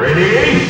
Ready?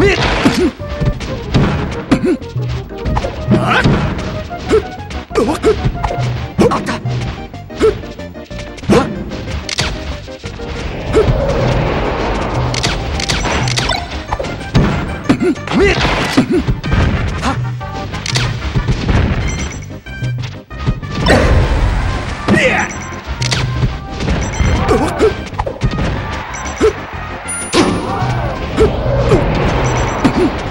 めっ。あっ。ためっ Hmm.